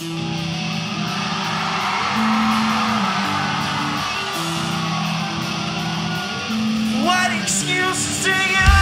What excuses do you